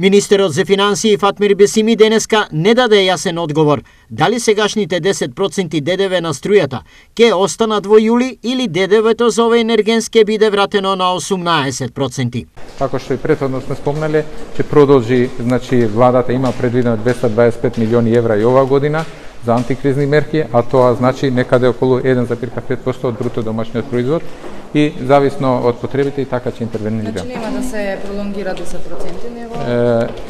Министерот за финансии Фатмир Бесими денеска не даде јасен одговор дали сегашните 10% ДДВ на струјата ќе останат во јули или ДДВ-то за овој енерген ќе биде вратено на 18%. Како што и претходно сме спомнале, ќе продолжи, значи владата има предвидено 225 милиони евра и оваа година за антикризни мерки, а тоа значи некаде околу 1,5% од бруто домашниот производ и зависно од потребите и така ќе интервенираме. Значи нема да се пролонгира 10% него?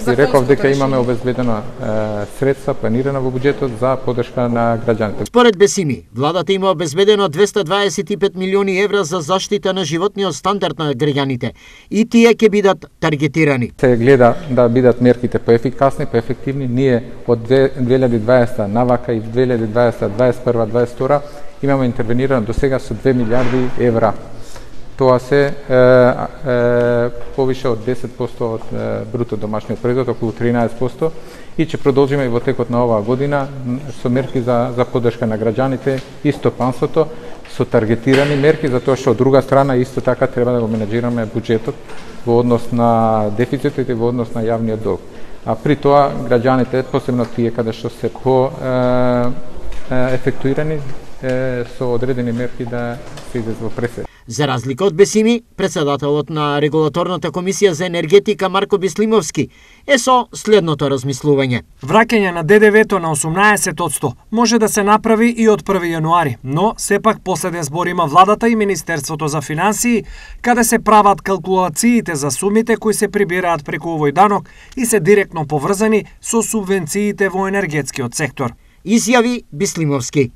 Е, реков дека имаме обезбедено е, средства планирана во буџетот за поддршка на граѓаните. Според Бесими, владата има обезбедено 225 милиони евра за заштита на животниот стандард на граѓаните и тие ќе бидат таргетирани. Се гледа да бидат мерките поефикасни, поефективни. Ние од 2020 навака и 2020, 2021, 2022 имаме интервенирано до сега со 2 милиарди евра Тоа се е, е, повише од 10% од е, бруто домашниот производ, околу 13%, и ќе продолжиме и во текот на оваа година со мерки за, за поддршка на граѓаните и стопанството, со таргетирани мерки, затоа што од друга страна исто така треба да го менеджираме буџетот во однос на дефицитот и во однос на јавниот долг. А при тоа граѓаните, посебно тие каде што се по е, ефектуирани, е, со одредени мерки да се излезе во пресед. За разлика од Бесими, председателот на Регулаторната комисија за енергетика Марко Бислимовски е со следното размислување. Враќање на ДДВ-то на 18% може да се направи и од 1 јануари, но сепак последен збор има владата и Министерството за финансии, каде се прават калкулациите за сумите кои се прибираат преку овој данок и се директно поврзани со субвенциите во енергетскиот сектор. Изјави Бислимовски.